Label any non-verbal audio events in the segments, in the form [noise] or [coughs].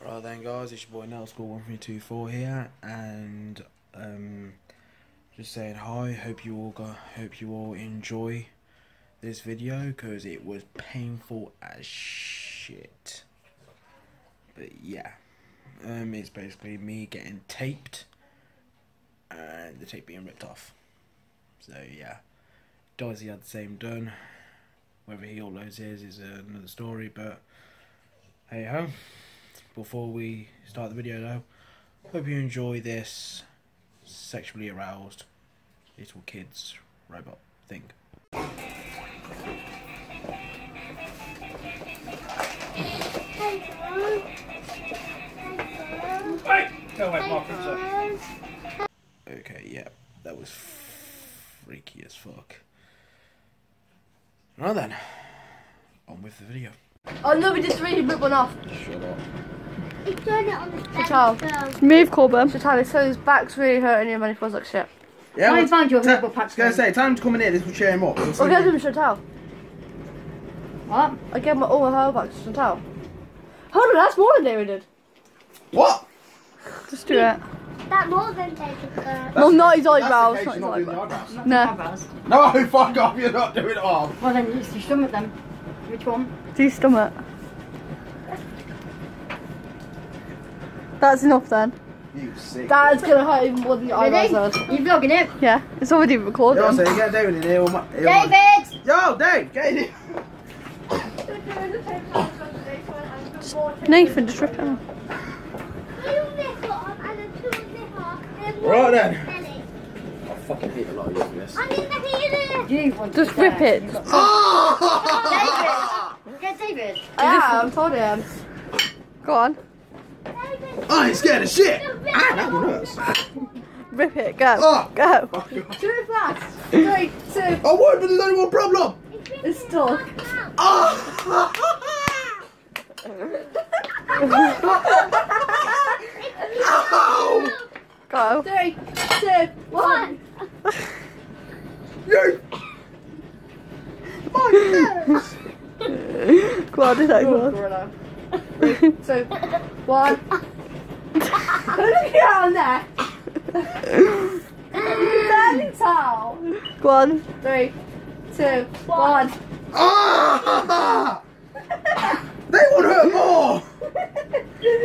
Right then, guys, it's your boy NettleSkull One Three Two Four here, and um, just saying hi. Hope you all got, hope you all enjoy this video because it was painful as shit. But yeah, um, it's basically me getting taped and the tape being ripped off. So yeah, Dicey had the same done. Whether he uploads his is another story, but hey ho. Before we start the video though, hope you enjoy this sexually aroused little kids robot thing. Go away, Mark. Okay, yeah, that was freaky as fuck. Right then, on with the video. Oh no, we just really rip one off. Shut up. It's doing it on the Move, Corbin. So Tyler, so his back's really hurting him and he feels like shit. Yeah, Try and find your ta- rubber patch. I was gonna say, time to come in here. This will cheer him up. I'll get him Chantal. What? I gave my all my hair back to Chantal. Hold on, that's more than David did. What? Just do it. That more than taking the. Well, not his That's the eyebrows. case Not you're his not doing eyebrows. eyebrows. No. Eyebrows. No, [laughs] fuck off! You're not doing it all. Well, then it's your stomach then. Which one? Do your stomach. That's enough then. You sick. That's gonna hurt even more than your eyebrows Ready? does. You vlogging it? Yeah, it's already recorded. Yo, so you get David in here. With my, here with my- David! Yo, Dave, get in here. [coughs] Nathan, just rip it off. Two nipple on and a two nipple. and one Right then. I fucking hate a lot of you for this. I'm in the heater. You want Just be rip it. You've got- Oh! David! [laughs] Get David! Yeah, I'm told him. Go on. David, I ain't scared of shit. Ah, that one hurts. Rip it. Go. Oh. Go. Fuck off. Too fast. Three, two, I would, but there's only one problem. it's stuck. Oh! Ow! Go. Three, two, one. You! My nerves! Go on, do that Oh, one. gorilla. Three, two, one. Look at on there. Standing tall. Go on. Three, two, one. Ah! They would hurt more!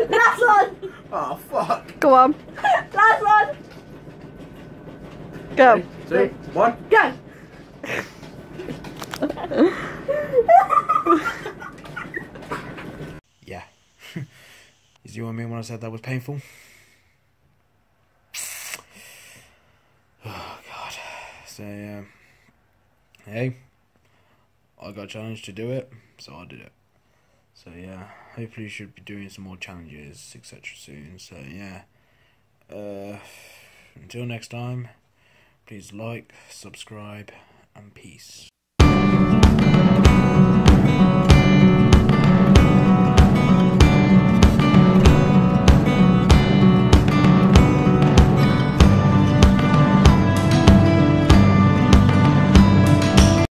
Last one. Oh, fuck. Go on. Last one. Go. Two, one. Go. [laughs] Yeah. [laughs] Is you and me when I said that was painful? [sighs] Oh, God. So, um, hey, I got challenged to do it, so I did it. So, yeah, hopefully, you should be doing some more challenges, etc. soon. So, yeah. Uh, until next time, please like, subscribe, and peace.